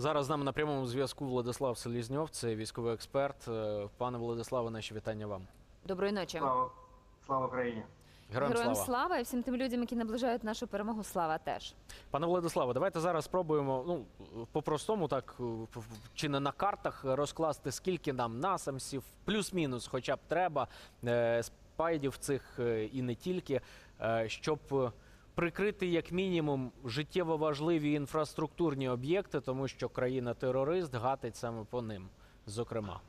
Зараз з нами на прямому зв'язку Владислав Селізньов, це військовий експерт. Е, Пане Владиславе, наші вітання вам. Доброї ночі. Слава, слава Україні! Героям, Героям слава. слава і всім тим людям, які наближають нашу перемогу. Слава теж. Пане Владиславе, давайте зараз спробуємо ну, по-простому, так е, чи не на картах розкласти, скільки нам насамсів, плюс-мінус, хоча б треба, е, спайдів цих і не тільки, щоб прикрити як мінімум життєво важливі інфраструктурні об'єкти, тому що країна-терорист гатить саме по ним, зокрема.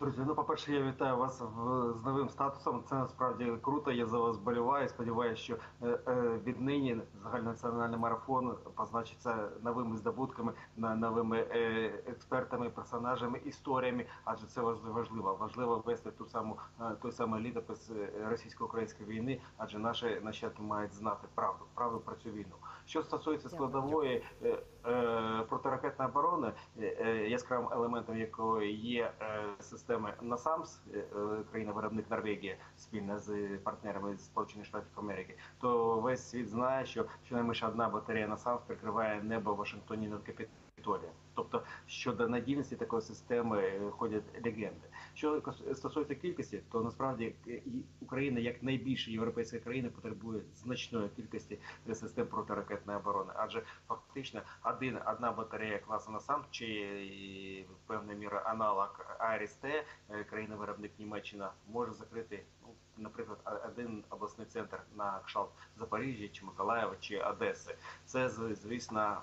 Друзі, ну по-перше, я вітаю вас в, з новим статусом. Це насправді круто. Я за вас боліваю. Сподіваюся, що е, е, віднині загальнонаціональний марафон позначиться новими здобутками, новими е, експертами, персонажами, історіями. Адже це важливо. Важливо вести ту саму е, той самий літопис е, російсько-української війни, адже наші нащадки мають знати правду, правду про цю війну. Що стосується складової е, е, протиракетної оборони, е, яскравим елементом якої є системи НАСАМС, е, країна-виробник Норвегія, спільно з партнерами з Сполучених Штатів Америки, то весь світ знає, що щонайменше одна батарея НАСАМС прикриває небо в Вашингтоні над Капітолієм. Тобто щодо надійності такої системи ходять легенди. Що стосується кількості, то насправді е, і Україна як найбільша європейська країна потребує значної кількості для систем протиракетної оборони, адже фактично один одна батарея класу НАСАМ чи е, певною мірою аналог АРСТ, е, країна-виробник Німеччина, може закрити ну, наприклад, один обласний центр на кшалт Запоріжжя, чи Миколаєва, чи Одеси. Це звісно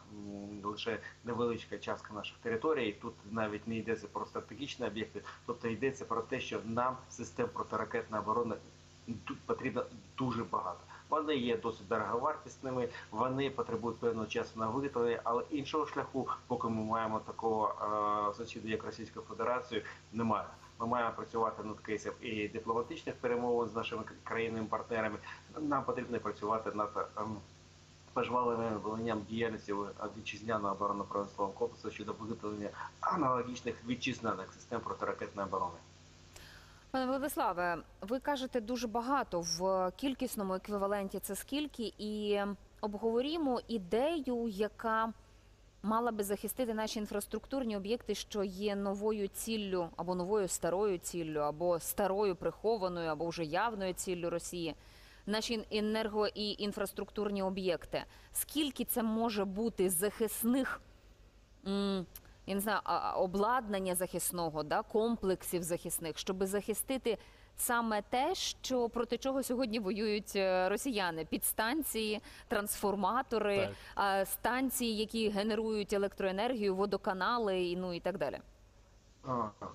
лише невеличка частка наших територій. Тут навіть не йдеться про стратегічні об'єкти, тобто йдеться про те, що нам систем протиракетної оборони потрібно дуже багато. Вони є досить дороговартісними, вони потребують певного часу на виготовлення, але іншого шляху, поки ми маємо такого е, сусіда, як Російська Федерація, немає. Ми маємо працювати над кейсом і дипломатичних перемовин з нашими країнами партнерами. Нам потрібно працювати над ем, пожваленим виленням діяльності вітчизняного оборонно-промислового комплексу щодо виготовлення аналогічних вітчизняних систем протиракетної оборони. Пане Владиславе, ви кажете дуже багато в кількісному еквіваленті. Це скільки? І обговорімо ідею, яка мала би захистити наші інфраструктурні об'єкти, що є новою ціллю або новою старою ціллю, або старою прихованою, або вже явною ціллю Росії. Наші енерго і інфраструктурні об'єкти. Скільки це може бути захисних? Я не знаю, обладнання захисного, да, комплексів захисних, щоб захистити саме те, що проти чого сьогодні воюють е, росіяни: підстанції, трансформатори, Так. станції, які генерують електроенергію, водоканали і ну і так далі.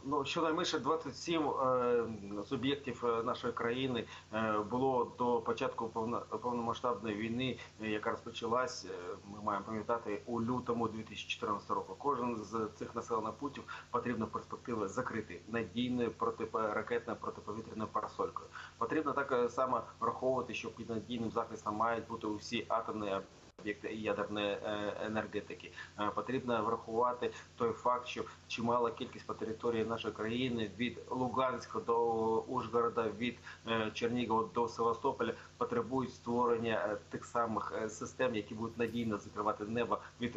Ну, щонайменше 27 е, суб'єктів е, нашої країни е, було до початку повно- повномасштабної війни, е, яка розпочалась, ми маємо пам'ятати, у лютому 2014 року. Кожен з цих населених пунктів потрібно перспективи закрити надійною протиракетною протиповітряною парасолькою. Потрібно так само враховувати, що під надійним захистом мають бути усі атомні об'єкти ядерної е, енергетики. Е, Потрібно врахувати той факт, що чимала кількість по території нашої країни від Луганська до Ужгорода, від е, Чернігова до Севастополя потребують створення тих самих систем, які будуть надійно закривати небо від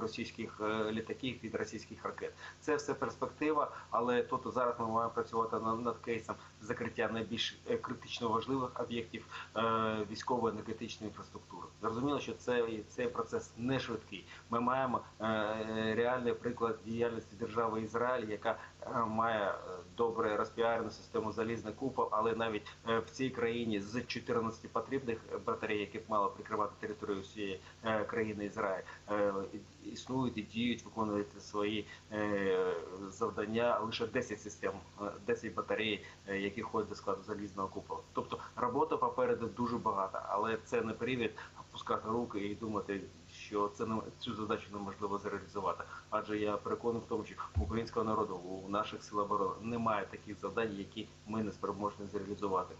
російських літаків, від російських ракет. Це все перспектива, але тут зараз ми маємо працювати над, кейсом закриття найбільш критично важливих об'єктів е, військової енергетичної інфраструктури. Зрозуміло, що це цей процес не швидкий. Ми маємо е, реальний приклад діяльності держави Ізраїль, яка е, має е, добре розпіарену систему залізний купол, але навіть в цій країні з 14 потрібних батарей, які б мали прикривати територію всієї країни Ізраїль, існують і діють, виконують свої завдання лише 10 систем, е, 10 батарей, які входять до складу залізного купола. Тобто робота попереду дуже багато, але це не привід опускати руки і думати. Що це не цю задачу неможливо зреалізувати, адже я переконаний в тому, що в українського народу у наших сил оборони немає таких завдань, які ми не спроможні зреалізувати.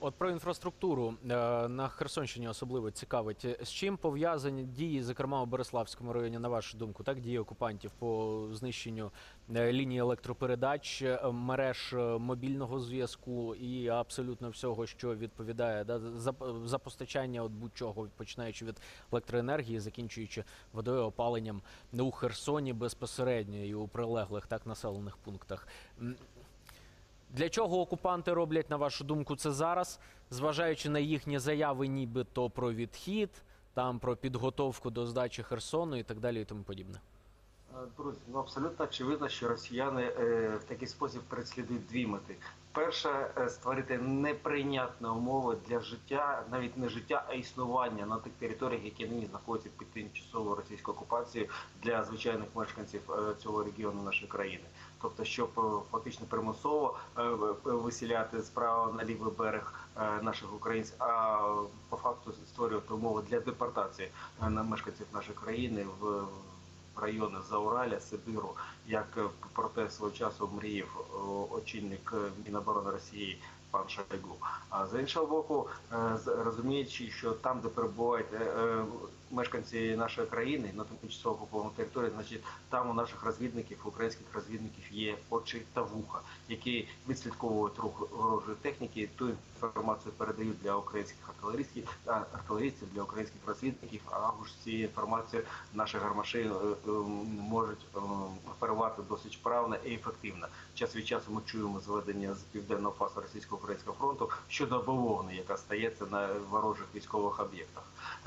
От про інфраструктуру е, на Херсонщині особливо цікавить. З чим пов'язані дії, зокрема у Береславському районі, на вашу думку, так дії окупантів по знищенню е, лінії електропередач, е, мереж е, мобільного зв'язку і абсолютно всього, що відповідає да, за, за постачання от будь-чого, починаючи від електроенергії, закінчуючи водою, опаленням у Херсоні безпосередньо і у прилеглих так населених пунктах. Для чого окупанти роблять, на вашу думку, це зараз, зважаючи на їхні заяви, нібито про відхід, там про підготовку до здачі Херсону і так далі, і тому подібне. Е, Друзі, ну абсолютно очевидно, що росіяни е, в такий спосіб переслідують дві мети. Перша е, створити неприйнятні умови для життя, навіть не життя, а існування на тих територіях, які нині знаходяться під тимчасовою російською окупацією для звичайних мешканців е, цього регіону нашої країни. Тобто, щоб е, фактично примусово висіляти з на лівий берег наших українців, а по факту створювати умови для депортації на мешканців нашої країни в райони Зауралля, Сибиру, як е, про те свого часу мріяв очільник е, Міноборони Росії пан Шойгу. А з іншого боку, е, розуміючи, що там, де перебувають е, е, мешканці нашої країни на тимчасово окупованій території, значить там у наших розвідників, українських розвідників є очі та вуха, які відслідковують рух ворожої техніки, ту інформацію передають для українських артилерістів, артилерістів для українських розвідників. А уж ці інформацію наші гармаші е, е, можуть е, оперувати досить вправно і ефективно. Час від часу ми чуємо зведення з південного фасу російсько-українського фронту щодо бавовни, яка стається на ворожих військових об'єктах.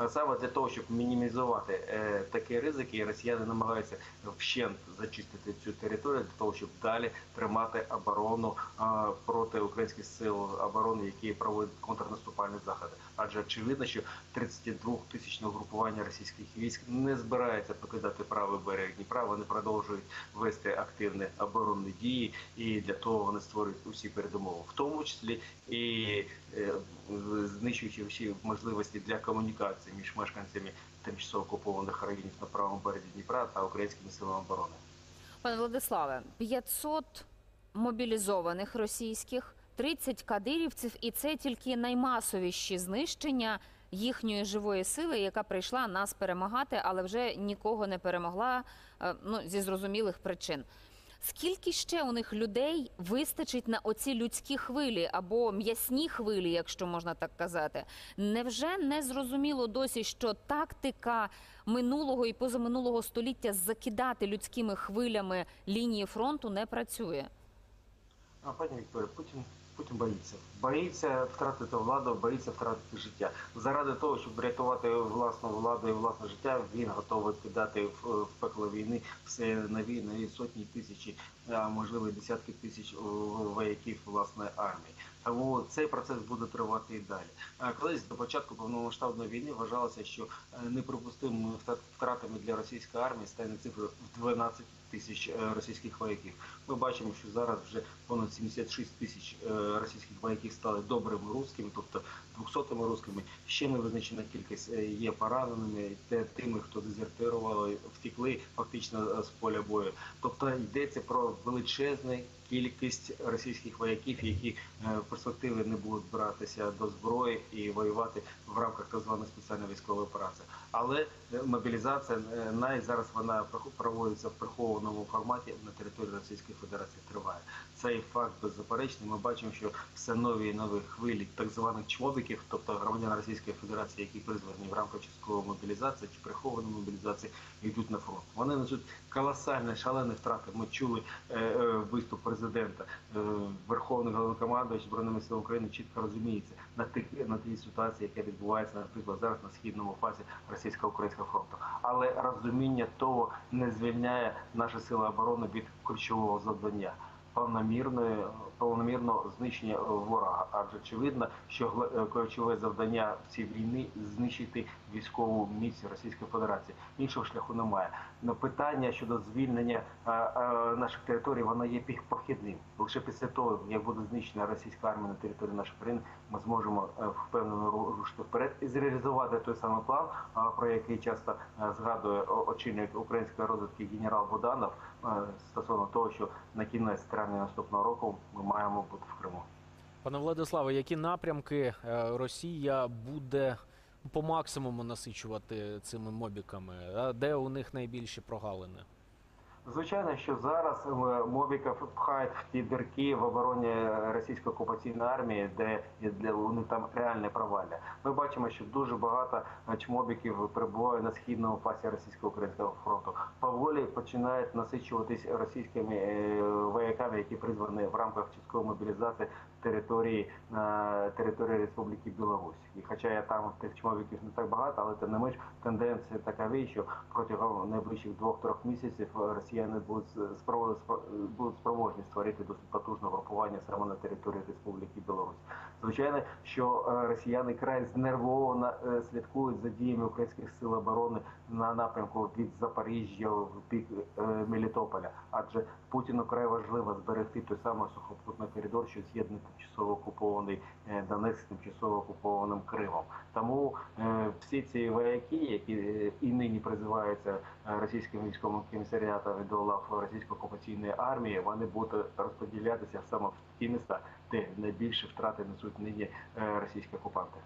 Саме для того, щоб мінімізувати е, такі ризики, росіяни намагаються вщент зачистити цю територію для того, щоб далі тримати оборону а, проти українських сил оборони, які проводять контрнаступальні заходи. Адже очевидно, що 32 тисячного групування російських військ не збирається покидати правий берег Дніпра. Вони продовжують вести активні оборонні дії, і для того вони створюють усі передумови, в тому числі і е, знищуючи всі можливості для комунікації між мешканцями тимчасово окупованих районів на правому березі Дніпра та українськими силами оборони. Пане Владиславе, 500 мобілізованих російських, 30 кадирівців, і це тільки наймасовіші знищення їхньої живої сили, яка прийшла нас перемагати, але вже нікого не перемогла е, ну, зі зрозумілих причин. Скільки ще у них людей вистачить на оці людські хвилі або м'ясні хвилі, якщо можна так казати? Невже не зрозуміло досі, що тактика минулого і позаминулого століття закидати людськими хвилями лінії фронту не працює? А пані Вікторія, Путін Путін боїться. Боїться втратити владу, боїться втратити життя. Заради того, щоб врятувати власну владу і власне життя, він готовий кидати в, пекло війни все нові нові сотні тисячі, а можливо десятки тисяч вояків власної армії. Тому цей процес буде тривати і далі. Колись до початку повномасштабної війни вважалося, що е, неприпустимими втратами для російської армії стане цифра в 12 тисяч е, російських вояків. Ми бачимо, що зараз вже понад 76 тисяч е, російських вояків стали добрими русскими, тобто 200 русскими. Ще не визначена кількість е, є пораненими, тими, хто дезертирували, втекли фактично е, з поля бою. Тобто йдеться про величезну кількість російських вояків, які е, в перспективі не будуть братися до зброї і воювати в рамках так званої спеціальної військової операції. Але мобілізація навіть зараз вона проводиться в прихованому форматі на території Російської Федерації. Триває цей факт беззаперечний. Ми бачимо, що все нові і нові хвилі так званих чмобіків, тобто громадян Російської Федерації, які призвані в рамках часткової мобілізації чи прихованої мобілізації, йдуть на фронт. Вони несуть колосальні шалені втрати. Ми чули е, е, виступ президента. Е, Верховний головнокомандувач Збройними силами України чітко розуміється на тих на тій ситуації, яка відбувається, наприклад, зараз на східному фазі російсько-українського фронту. Але розуміння того не звільняє наші сили оборони від ключового завдання. Повномірної повномірного знищення ворога, адже очевидно, що е, ключове завдання цій війни знищити військову місць Російської Федерації. Іншого шляху немає. Но питання щодо звільнення е, е, наших територій воно є похідним. Лише після того, як буде знищена російська армія на території нашої країни, ми зможемо впевнено рушити вперед і зреалізувати той самий план, про який часто згадує очільник української розвідки генерал Буданов стосовно того, що на кінець травня наступного року ми маємо бути в Криму. Пане Владиславе, які напрямки е, Росія буде по максимуму насичувати цими мобіками? Де у них найбільші прогалини? Звичайно, що зараз мобіка мобіків пхають в ті дірки в обороні російської окупаційної армії, де для у там реальне провалля. Ми бачимо, що дуже багато е, чмобіків перебуває на східному пасі російсько-українського фронту. Поволі починають насичуватись російськими е, вояками, які призвані в рамках чіткої мобілізації території на території Республіки Білорусь. І хоча я там тих чмобіків не так багато, але тим не менш тенденція така, що протягом найближчих двох-трьох місяців е, росіяни будуть будуть спроможні створити досить потужне групування саме на території Республіки Білорусь. Звичайно, що е, росіяни край знервовано е, слідкують за діями українських сил оборони на напрямку від Запоріжжя в бік е, Мелітополя, адже Путіну край важливо зберегти той самий сухопутний коридор, що з'єднує тимчасово окупований е, Донецьк з тимчасово окупованим Кримом. Тому е, всі ці вояки, які е, і нині призиваються російським військовим комісаріатом до лав російської окупаційної армії, вони будуть розподілятися саме в ті міста, де найбільше втрати несуть нині російські окупанти.